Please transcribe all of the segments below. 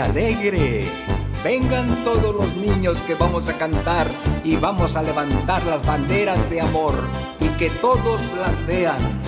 alegre! Vengan todos los niños que vamos a cantar y vamos a levantar las banderas de amor y que todos las vean.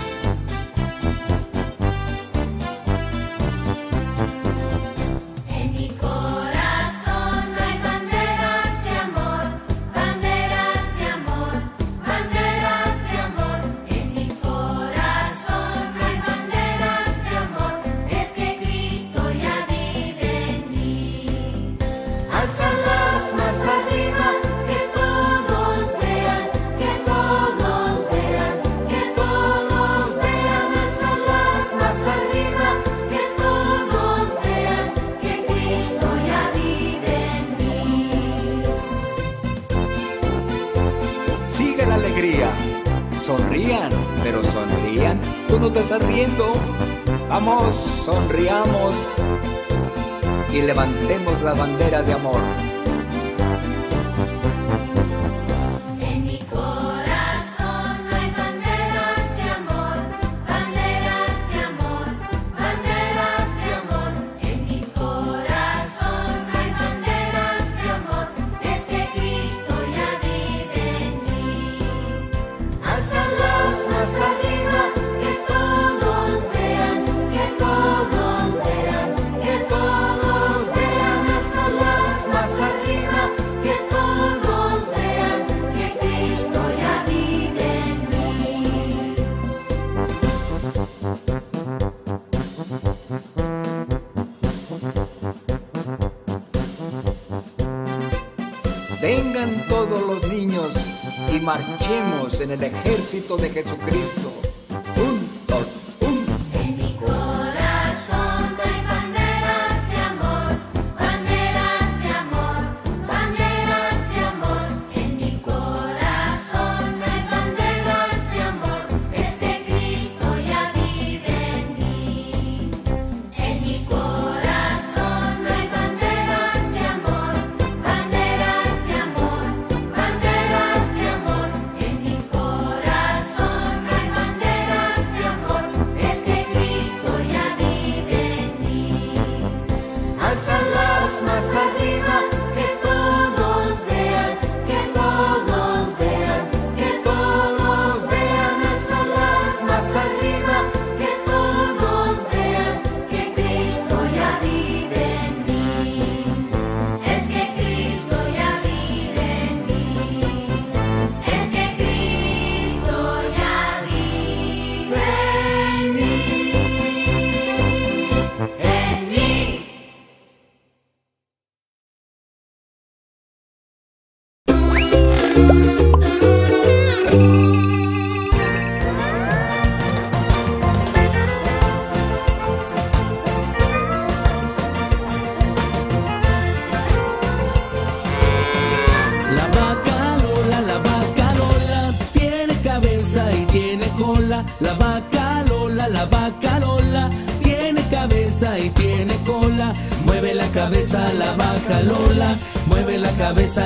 En el ejército de Jesucristo.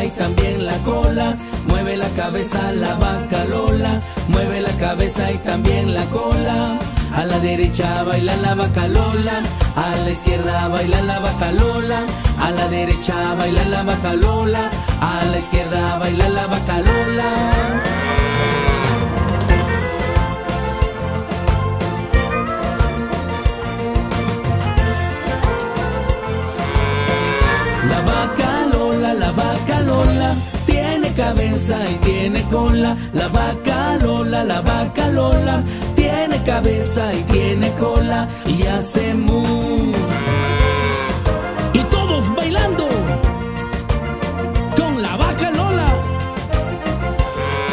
Y también la cola. Mueve la cabeza la vaca Lola. Mueve la cabeza y también la cola. A la derecha baila la vaca Lola. A la izquierda baila la vaca Lola. A la derecha baila la vaca Lola. A la izquierda baila la vaca Lola. Cabeza y tiene cola. La vaca Lola, la vaca Lola, tiene cabeza y tiene cola y hace mu. Y todos bailando con la vaca Lola.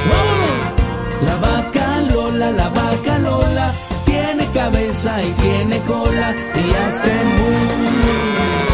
¡Vámonos! La vaca Lola, la vaca Lola, tiene cabeza y tiene cola y hace mu.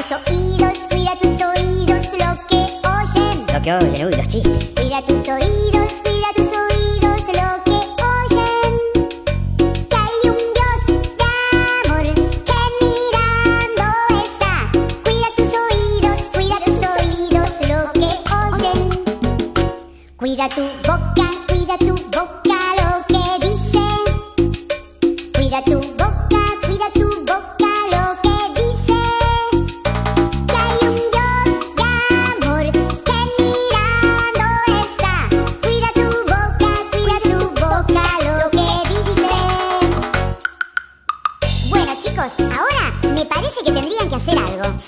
Cuida tus oídos, cuida tus oídos lo que oyen. Lo que oyen, uy, los chistes. Cuida tus oídos, cuida tus oídos lo que oyen. Que hay un Dios de amor que mirando está. Cuida tus oídos, cuida tus oídos lo que oyen. Cuida tu boca.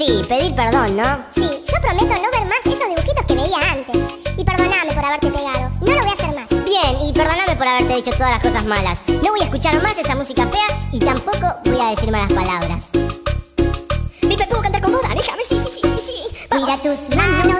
Sí, pedir perdón, ¿no? Sí, yo prometo no ver más esos dibujitos que veía antes. Y perdoname por haberte pegado. No lo voy a hacer más. Bien, y perdoname por haberte dicho todas las cosas malas. No voy a escuchar más esa música fea y tampoco voy a decir malas palabras. Pipe, ¿puedo cantar con vos? Ah, déjame, sí, sí, sí, sí, sí. Mira tus manos.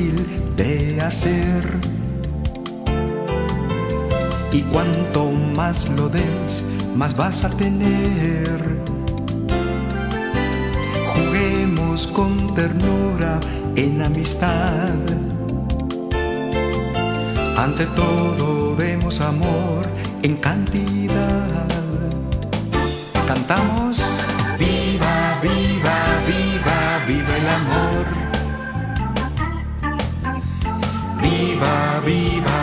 de hacer. Y cuanto más lo des, más vas a tener. Juguemos con ternura en amistad. Ante todo demos amor en cantidad. Cantamos viva, viva viva, viva.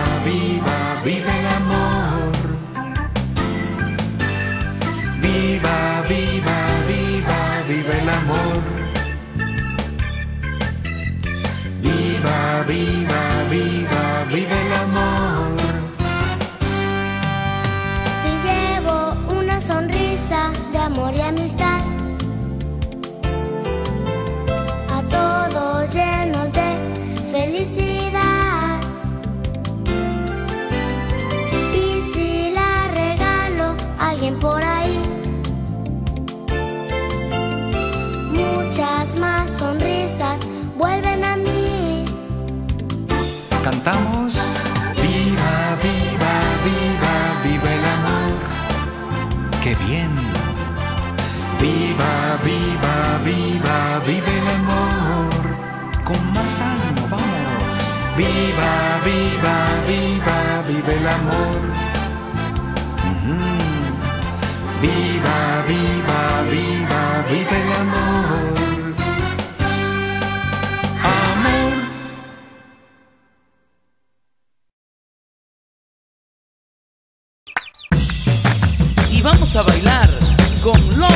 Con los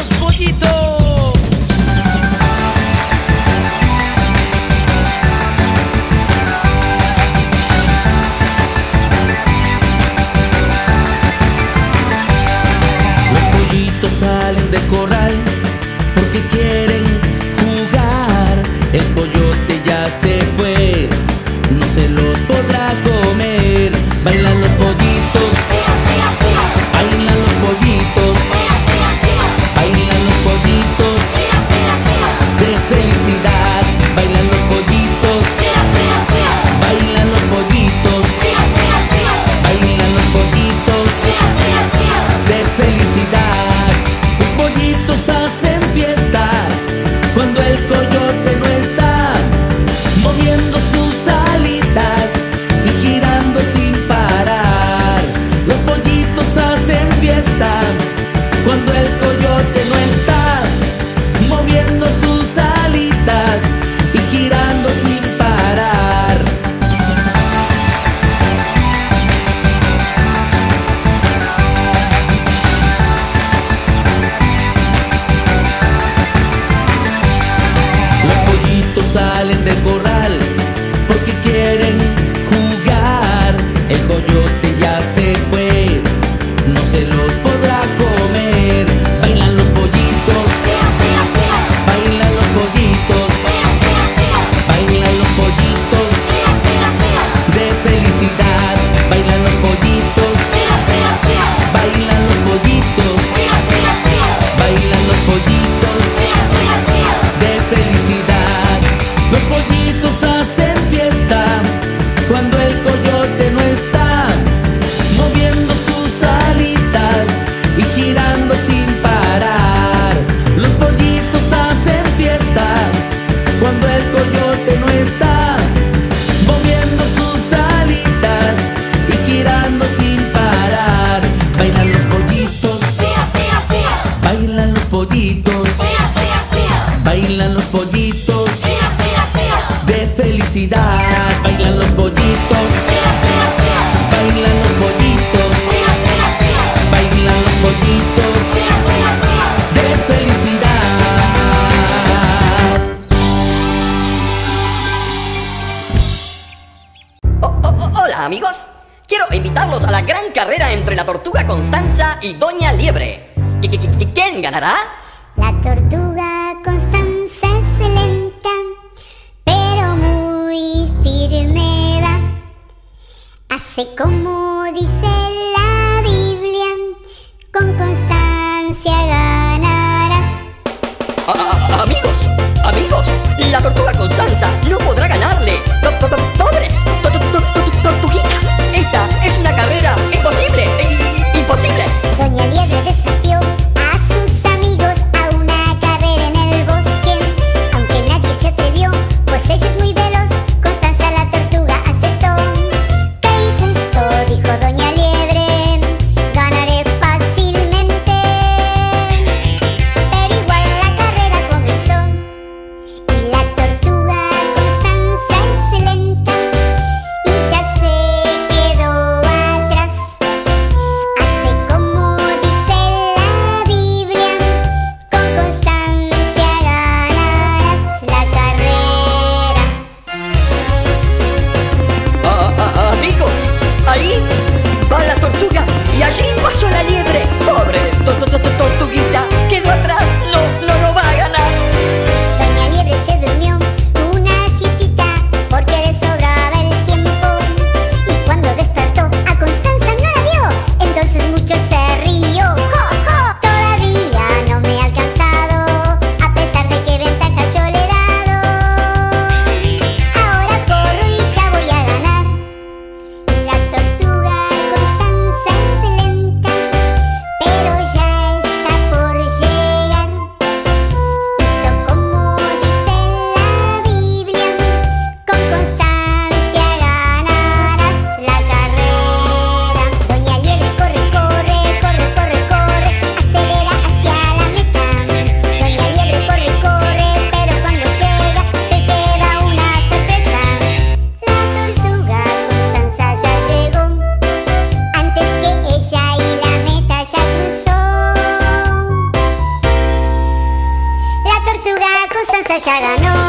ya ganó.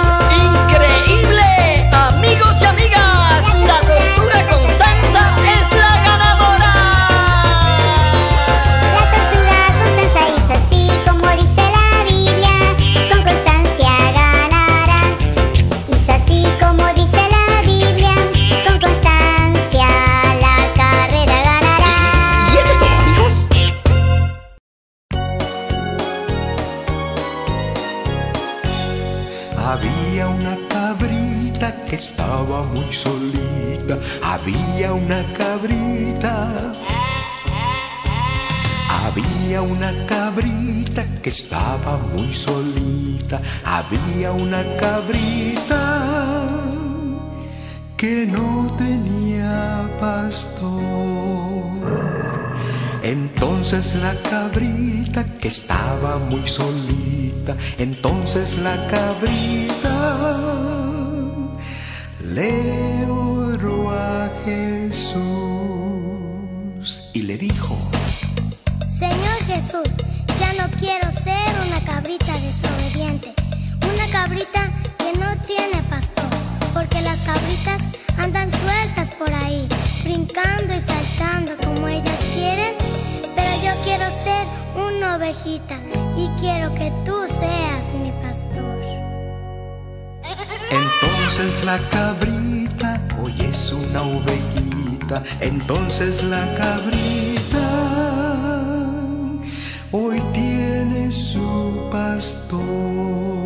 Entonces la cabrita que estaba muy solita, entonces la cabrita le oró a Jesús y le dijo, Señor Jesús, ya no quiero ser una cabrita desobediente, una cabrita que no tiene pastor, porque las cabritas andan sueltas por ahí, brincando y saltando quiero ser una ovejita y quiero que tú seas mi pastor. Entonces la cabrita hoy es una ovejita. Entonces la cabrita hoy tiene su pastor.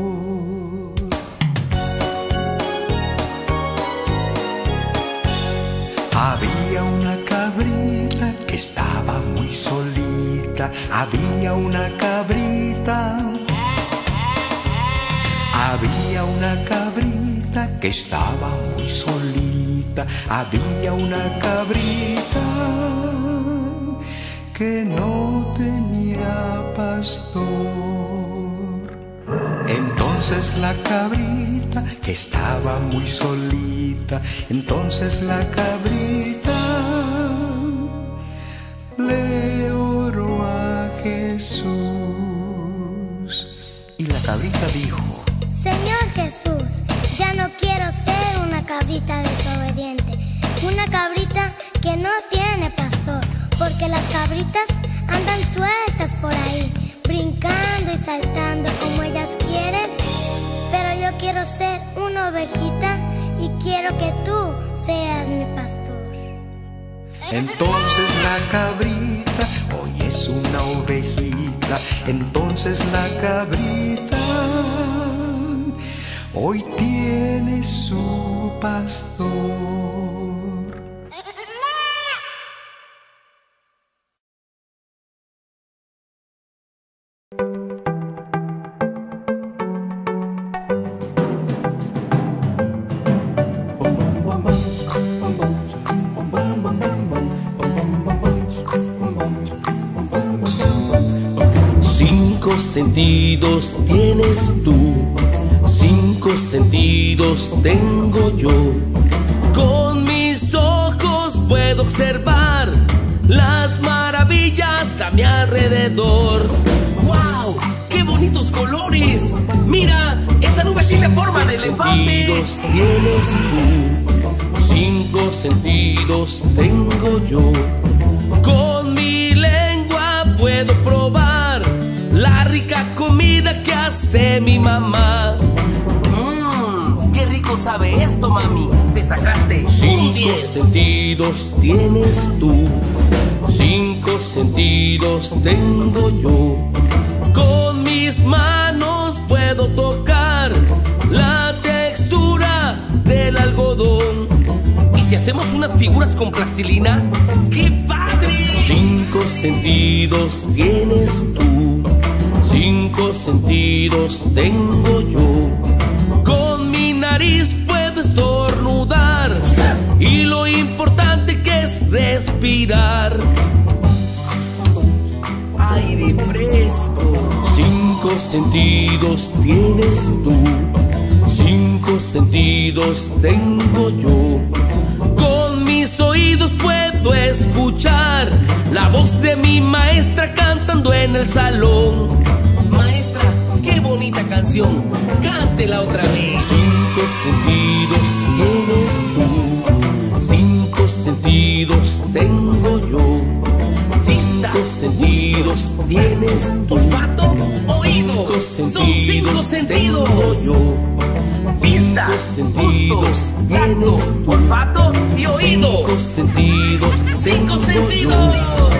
Había una cabrita. Había una cabrita que estaba muy solita. Había una cabrita que no tenía pastor. Entonces la cabrita que estaba muy solita. Entonces la cabrita cabrita dijo, Señor Jesús, ya no quiero ser una cabrita desobediente, una cabrita que no tiene pastor, porque las cabritas andan sueltas por ahí, brincando y saltando como ellas quieren, pero yo quiero ser una ovejita y quiero que tú seas mi pastor. Entonces la cabrita hoy es una ovejita. Entonces la cabrita hoy tiene su pastor. Cinco sentidos tienes tú, sentidos tengo yo. Con mis ojos puedo observar las maravillas a mi alrededor. ¡Wow! ¡Qué bonitos colores! Mira, esa nube tiene forma de elefante. sentidos tienes tú, cinco sentidos tengo yo. Con mi lengua puedo probar la rica comida que hace mi mamá. Rico sabe esto, mami. Te sacaste cinco sentidos tienes tú, cinco sentidos tengo yo. Con mis manos puedo tocar la textura del algodón. ¿Y si hacemos unas figuras con plastilina? ¡Qué padre! Cinco sentidos tienes tú, cinco sentidos tengo yo. Nariz puedo estornudar y lo importante que es respirar. Aire fresco. Cinco sentidos tienes tú, cinco sentidos tengo yo. Con mis oídos puedo escuchar la voz de mi maestra cantando en el salón. Bonita canción. Cántela otra vez. Cinco sentidos tienes tú, cinco sentidos tengo yo. Cinco sentidos tienes tú. Olfato, oído. Son cinco sentidos. Tengo yo. Vista, sentidos tienes tú. Olfato y oído. Cinco sentidos. Cinco sentidos.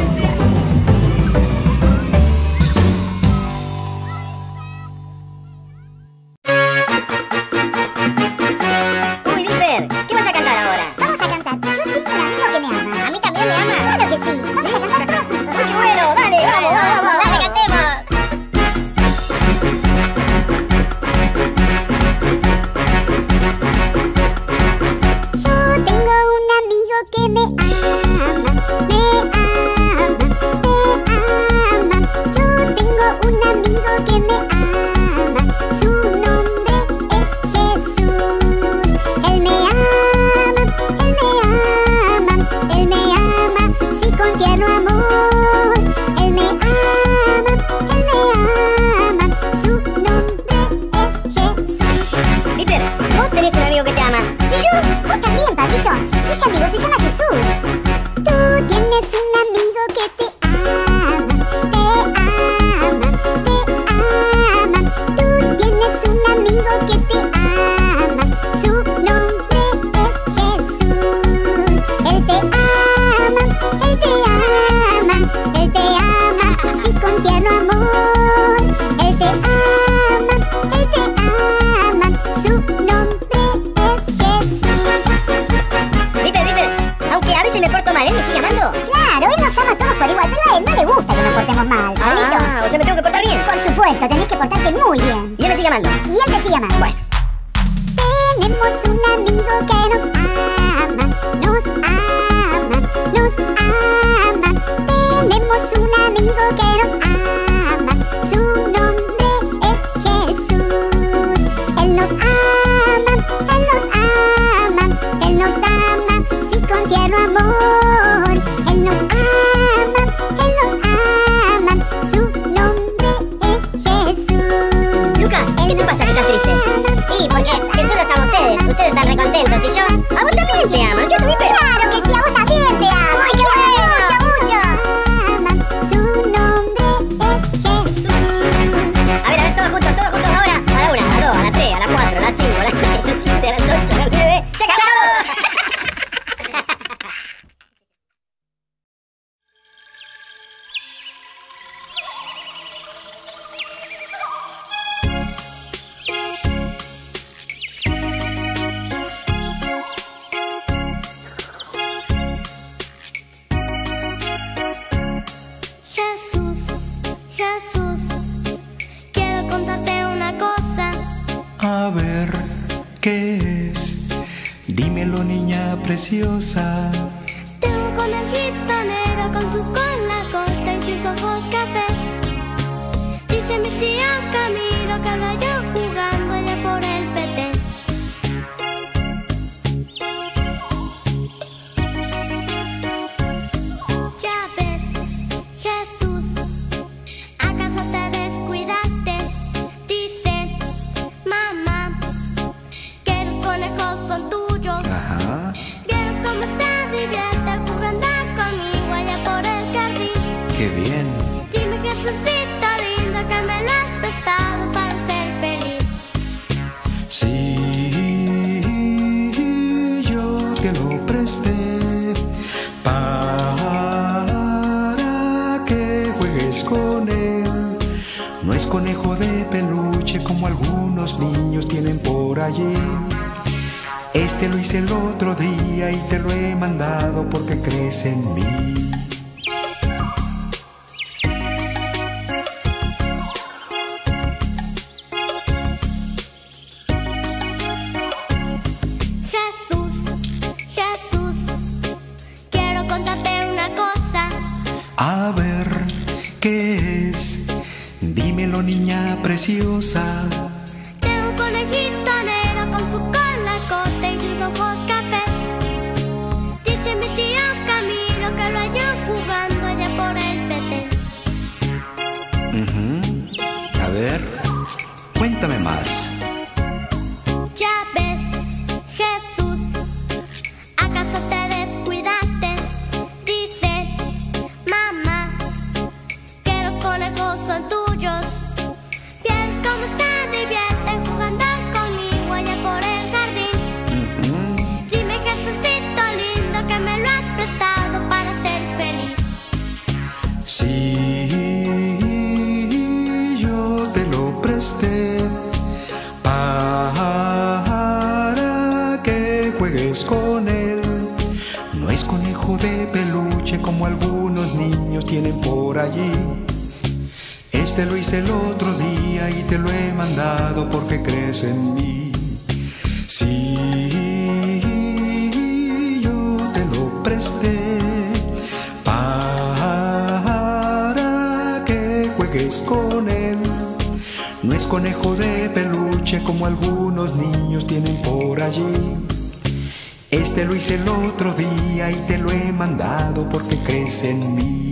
lo hice el otro día y te lo he mandado porque crees en mí.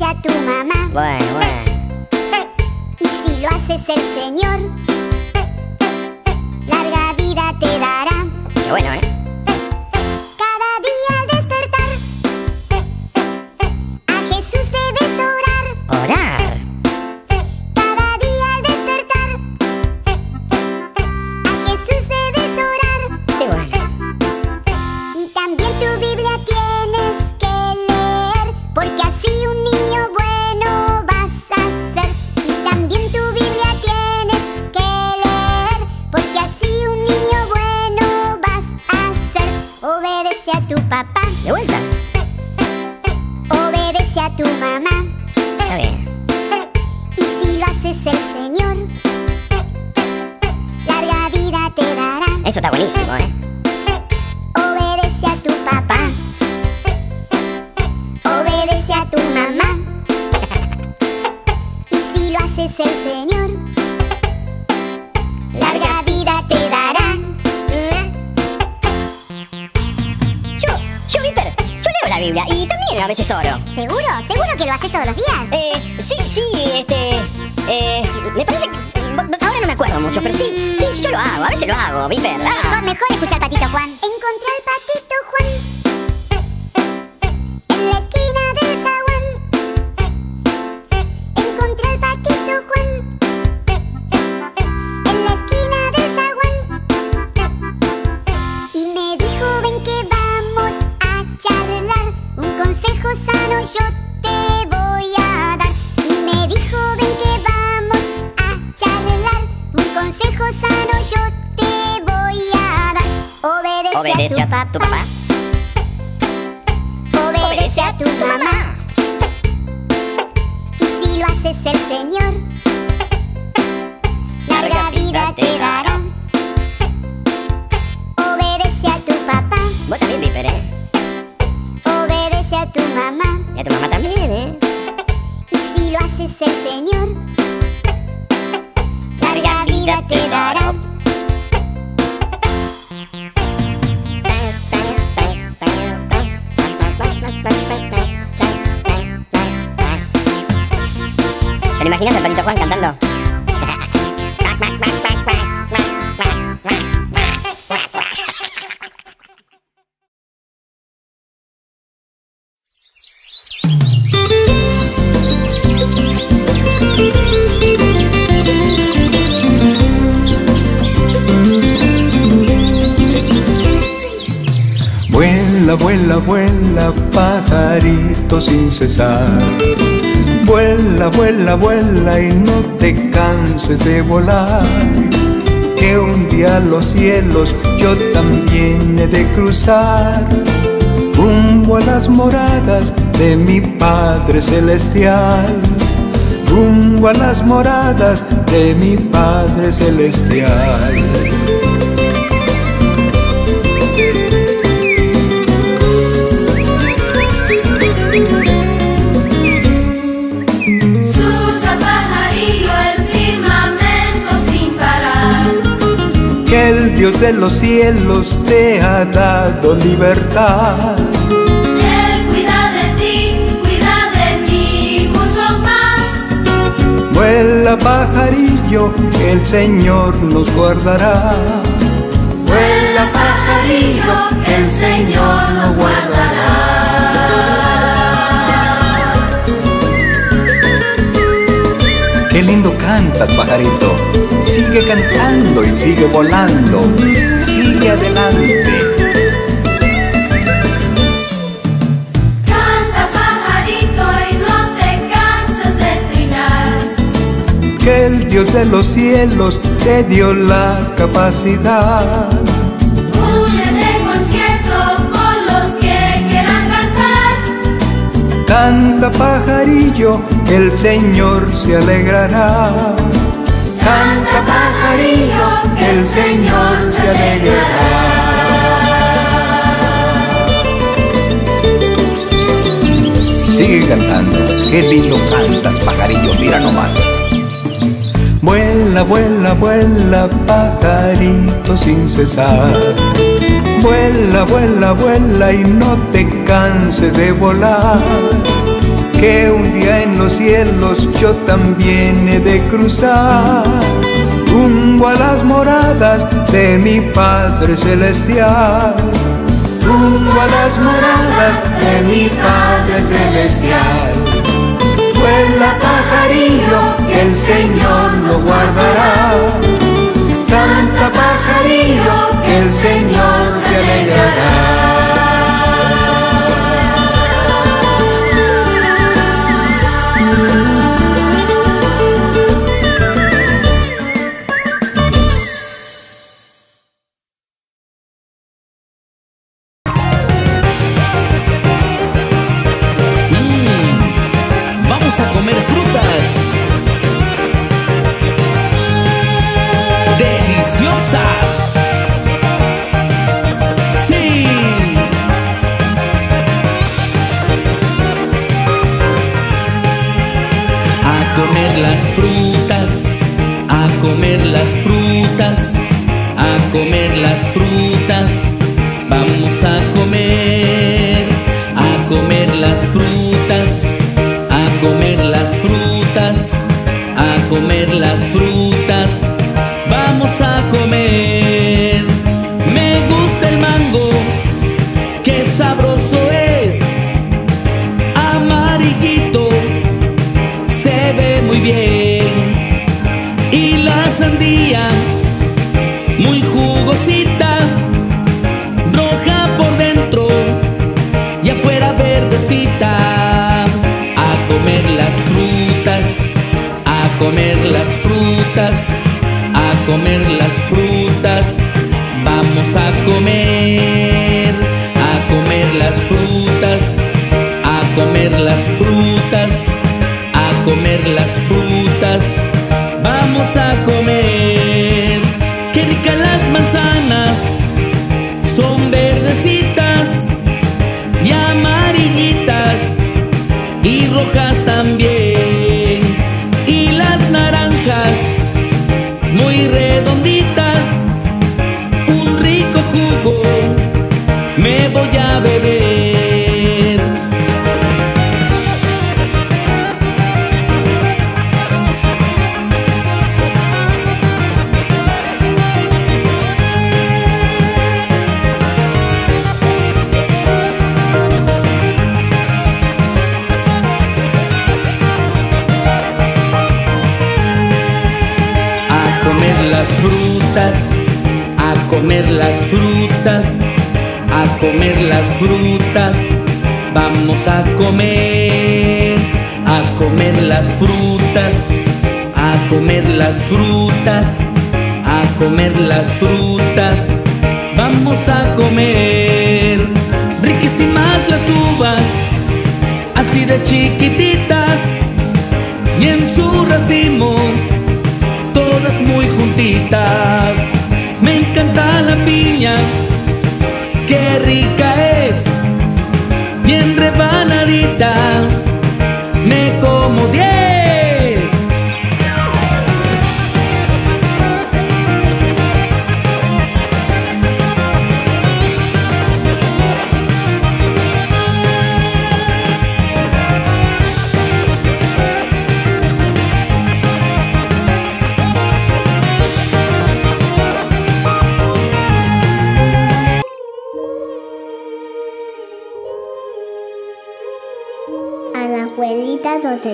a tu mamá. Bueno, bueno. Y si lo haces el Señor, larga vida te dará. Qué bueno, ¿eh? Vuela, vuela, vuela, pajarito sin cesar. Vuela, vuela, vuela y no te canses de volar. Que un día los cielos yo también he de cruzar. Rumbo a las moradas de mi Padre Celestial. Rumbo a las moradas de mi Padre Celestial. Dios de los cielos te ha dado libertad. Él cuida de ti, cuida de mí y muchos más. Vuela pajarillo, el Señor nos guardará. Vuela pajarillo, el Señor nos guardará. Qué lindo cantas, pajarito. Sigue cantando y sigue volando. Sigue adelante. Canta pajarito y no te canses de trinar. Que el Dios de los cielos te dio la capacidad. Únete concierto con los que quieran cantar. Canta pajarillo, el Señor se alegrará. Canta pajarillo, que el Señor se alegrará. Sigue cantando. Qué lindo cantas, pajarillo. Mira nomás. Vuela, vuela, vuela, pajarito sin cesar. Vuela, vuela, vuela y no te canses de volar. Que un día los cielos yo también he de cruzar. Rumbo a las moradas de mi Padre Celestial. Rumbo a las moradas de mi Padre Celestial. Vuela pajarillo, el Señor nos guardará. Canta pajarillo, el Señor se alegrará.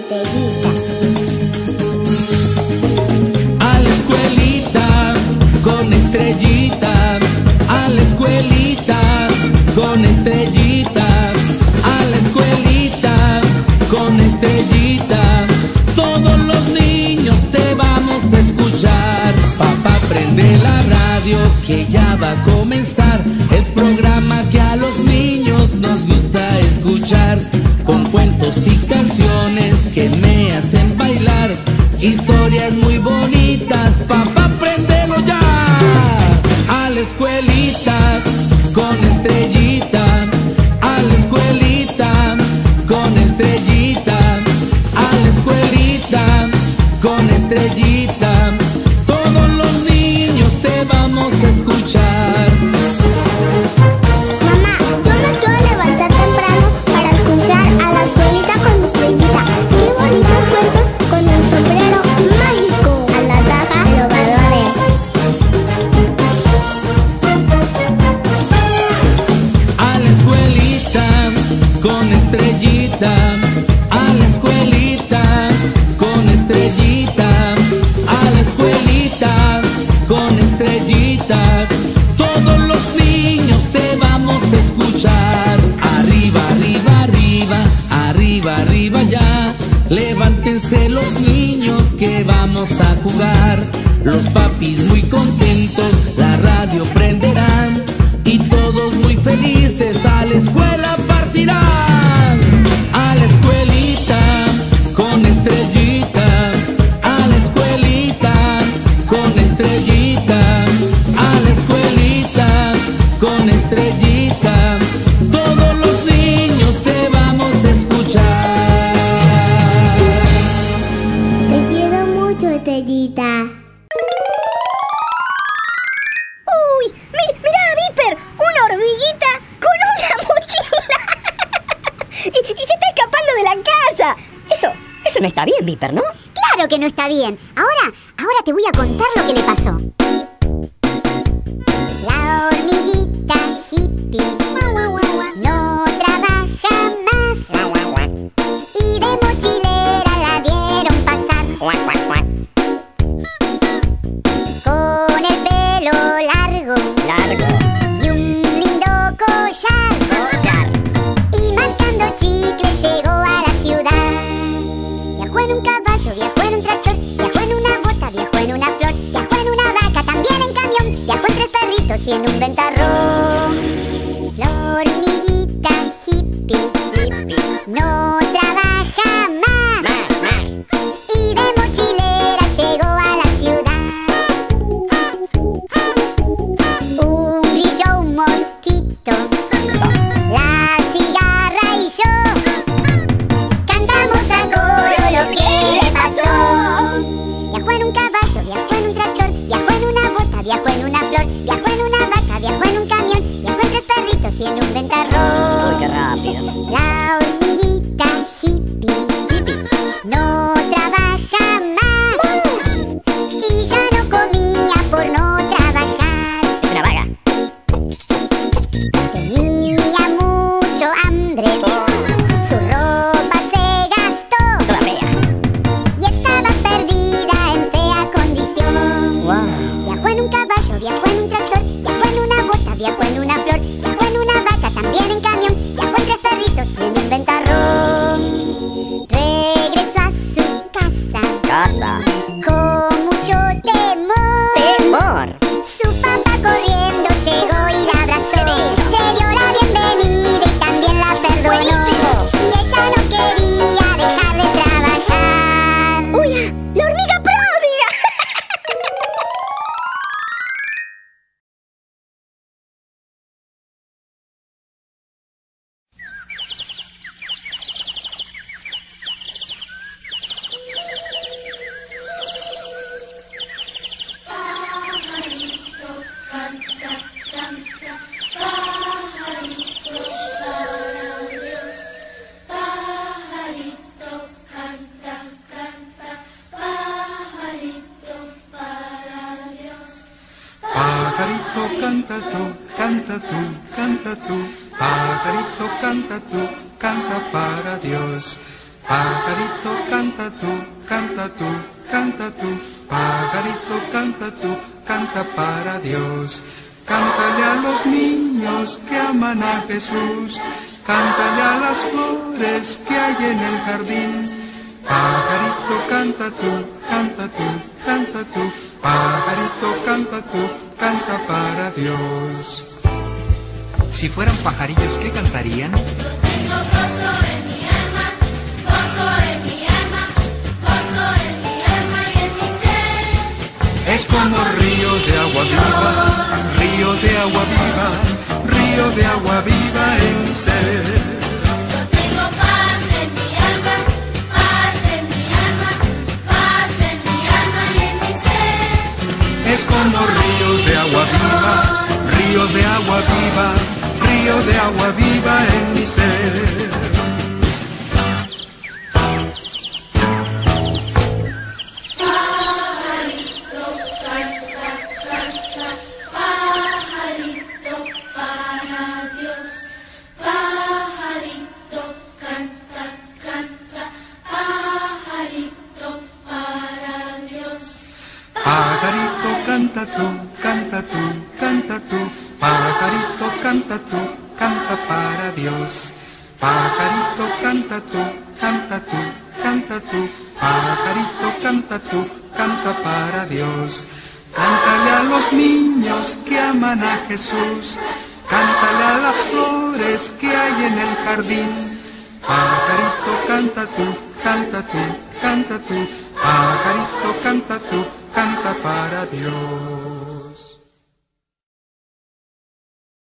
Baby. Los papis muy contentos, casa. Că mucho temor Temor como río de agua viva, río de agua viva, río de agua viva en mi ser. Yo tengo paz en mi alma, paz en mi alma, paz en mi alma y en mi ser. Es como río de agua viva, río de agua viva, río de agua viva en mi ser. Aman a Jesús, cántale a las flores que hay en el jardín. Pajarito, canta tú, canta tú, canta tú, pajarito, canta tú, canta para Dios.